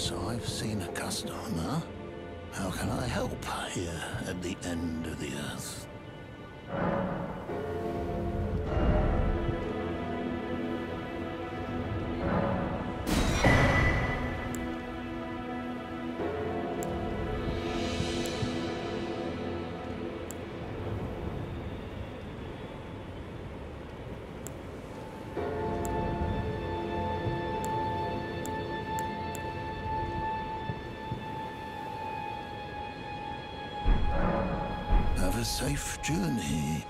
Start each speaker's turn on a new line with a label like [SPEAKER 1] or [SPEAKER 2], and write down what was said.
[SPEAKER 1] since I've seen a customer. How can I help here at the end of the earth? A safe journey.